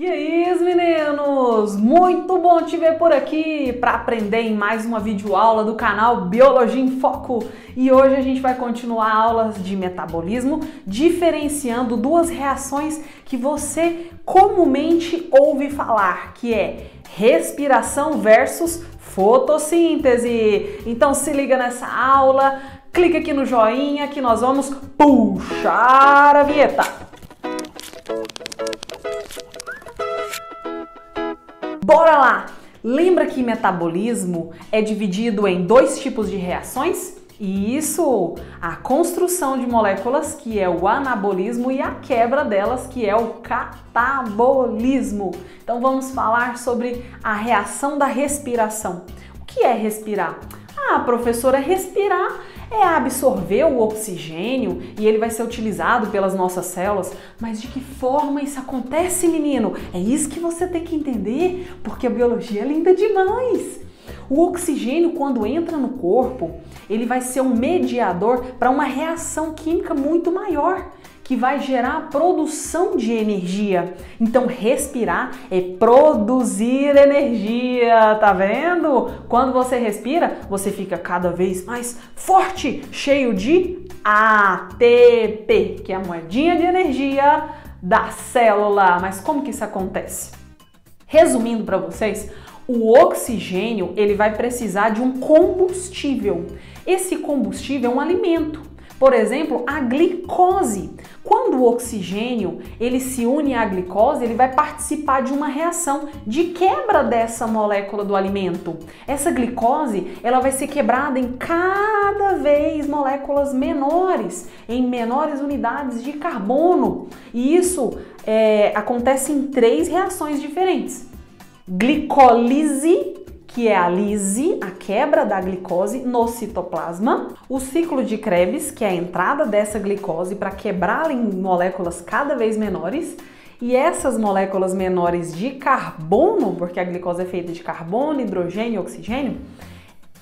E aí, meninos? Muito bom te ver por aqui para aprender em mais uma videoaula do canal Biologia em Foco. E hoje a gente vai continuar aulas de metabolismo, diferenciando duas reações que você comumente ouve falar, que é respiração versus fotossíntese. Então se liga nessa aula, clica aqui no joinha que nós vamos puxar a vinheta. Bora lá! Lembra que metabolismo é dividido em dois tipos de reações? Isso, a construção de moléculas, que é o anabolismo, e a quebra delas, que é o catabolismo. Então vamos falar sobre a reação da respiração. O que é respirar? Ah, professora, respirar é absorver o oxigênio e ele vai ser utilizado pelas nossas células. Mas de que forma isso acontece, menino? É isso que você tem que entender, porque a biologia é linda demais. O oxigênio, quando entra no corpo, ele vai ser um mediador para uma reação química muito maior que vai gerar produção de energia. Então, respirar é produzir energia, tá vendo? Quando você respira, você fica cada vez mais forte, cheio de ATP, que é a moedinha de energia da célula. Mas como que isso acontece? Resumindo para vocês, o oxigênio ele vai precisar de um combustível. Esse combustível é um alimento. Por exemplo, a glicose. Quando o oxigênio ele se une à glicose, ele vai participar de uma reação de quebra dessa molécula do alimento. Essa glicose ela vai ser quebrada em cada vez moléculas menores, em menores unidades de carbono. E isso é, acontece em três reações diferentes: glicólise, que é a lise, a quebra da glicose no citoplasma, o ciclo de Krebs, que é a entrada dessa glicose para quebrá-la em moléculas cada vez menores, e essas moléculas menores de carbono, porque a glicose é feita de carbono, hidrogênio e oxigênio,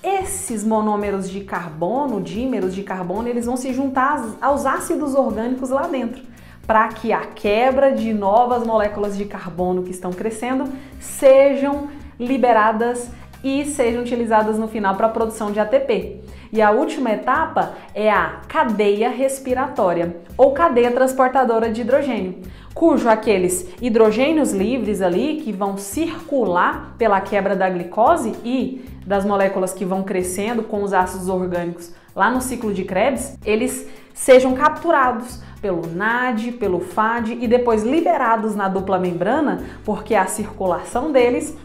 esses monômeros de carbono, dímeros de carbono, eles vão se juntar aos ácidos orgânicos lá dentro, para que a quebra de novas moléculas de carbono que estão crescendo sejam liberadas e sejam utilizadas no final para a produção de ATP. E a última etapa é a cadeia respiratória ou cadeia transportadora de hidrogênio, cujo aqueles hidrogênios livres ali que vão circular pela quebra da glicose e das moléculas que vão crescendo com os ácidos orgânicos lá no ciclo de Krebs, eles sejam capturados pelo NAD, pelo FAD e depois liberados na dupla membrana, porque a circulação deles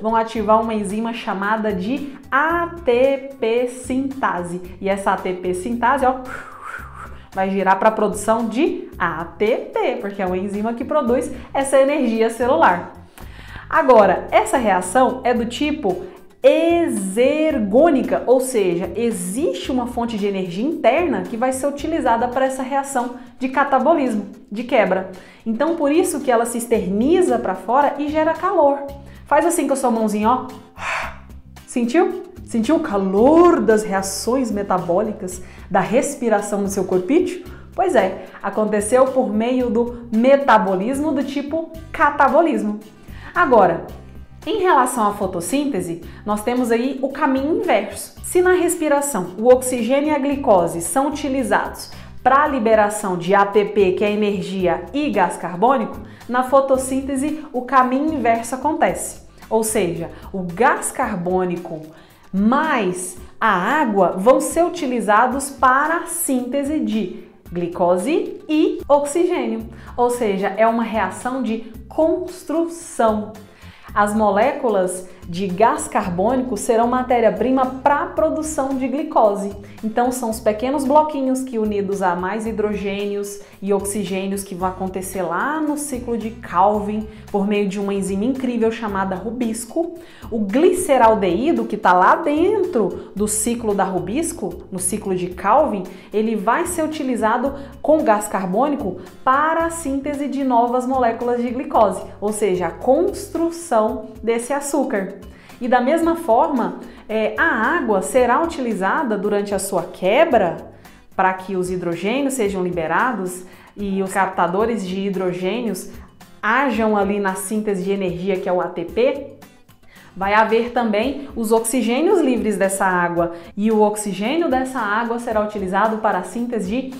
vão ativar uma enzima chamada de ATP sintase. E essa ATP sintase, ó, vai girar para a produção de ATP, porque é uma enzima que produz essa energia celular. Agora, essa reação é do tipo exergônica, ou seja, existe uma fonte de energia interna que vai ser utilizada para essa reação de catabolismo, de quebra. Então, por isso que ela se externiza para fora e gera calor. Faz assim com a sua mãozinha, ó. Sentiu? Sentiu o calor das reações metabólicas, da respiração no seu corpício? Pois é, aconteceu por meio do metabolismo do tipo catabolismo. Agora, em relação à fotossíntese, nós temos aí o caminho inverso. Se na respiração o oxigênio e a glicose são utilizados para a liberação de ATP, que é energia, e gás carbônico, na fotossíntese o caminho inverso acontece. Ou seja, o gás carbônico mais a água vão ser utilizados para a síntese de glicose e oxigênio. Ou seja, é uma reação de construção. As moléculas de gás carbônico serão matéria-prima para a produção de glicose. Então são os pequenos bloquinhos que unidos a mais hidrogênios e oxigênios que vão acontecer lá no ciclo de Calvin por meio de uma enzima incrível chamada rubisco. O gliceraldeído que está lá dentro do ciclo da rubisco, no ciclo de Calvin, ele vai ser utilizado com gás carbônico para a síntese de novas moléculas de glicose, ou seja, a construção desse açúcar. E da mesma forma, é, a água será utilizada durante a sua quebra para que os hidrogênios sejam liberados e os captadores de hidrogênios hajam ali na síntese de energia, que é o ATP, vai haver também os oxigênios livres dessa água. E o oxigênio dessa água será utilizado para a síntese de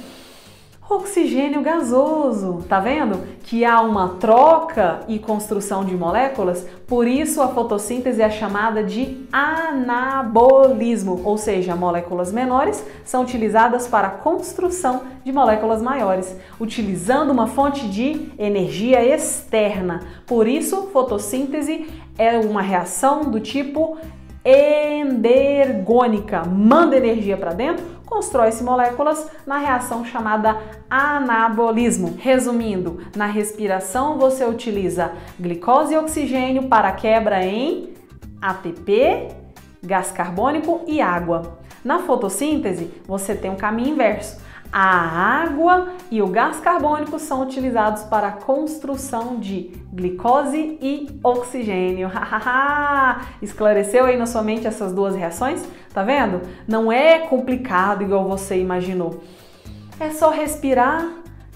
oxigênio gasoso. Tá vendo? Que há uma troca e construção de moléculas, por isso a fotossíntese é chamada de anabolismo, ou seja, moléculas menores são utilizadas para a construção de moléculas maiores, utilizando uma fonte de energia externa. Por isso, fotossíntese é uma reação do tipo endergônica, manda energia para dentro, constrói-se moléculas na reação chamada anabolismo. Resumindo, na respiração você utiliza glicose e oxigênio para quebra em ATP, gás carbônico e água. Na fotossíntese, você tem um caminho inverso. A água e o gás carbônico são utilizados para a construção de glicose e oxigênio. Esclareceu aí na sua mente essas duas reações? Tá vendo? Não é complicado igual você imaginou. É só respirar,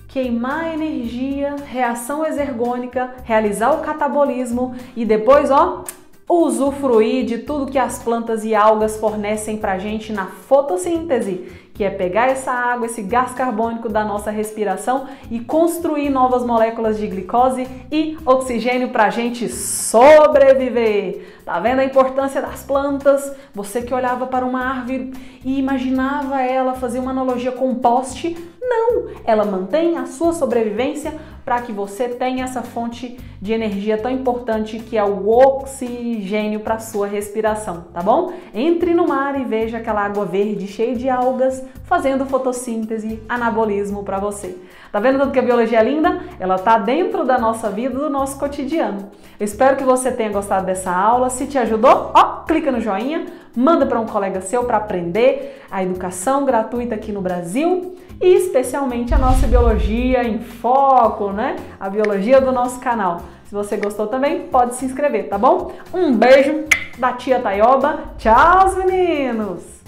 queimar energia, reação exergônica, realizar o catabolismo e depois, ó, usufruir de tudo que as plantas e algas fornecem pra gente na fotossíntese que é pegar essa água, esse gás carbônico da nossa respiração e construir novas moléculas de glicose e oxigênio para a gente sobreviver. Tá vendo a importância das plantas? Você que olhava para uma árvore e imaginava ela fazer uma analogia com poste, não! Ela mantém a sua sobrevivência para que você tenha essa fonte de energia tão importante que é o oxigênio para sua respiração, tá bom? Entre no mar e veja aquela água verde cheia de algas fazendo fotossíntese, anabolismo para você. Tá vendo tanto que a biologia é linda? Ela tá dentro da nossa vida, do nosso cotidiano. Eu espero que você tenha gostado dessa aula. Se te ajudou, ó, clica no joinha, manda para um colega seu para aprender a educação gratuita aqui no Brasil e especialmente a nossa biologia em foco, né? A biologia do nosso canal. Se você gostou também, pode se inscrever, tá bom? Um beijo da tia Taioba. Tchau, meninos!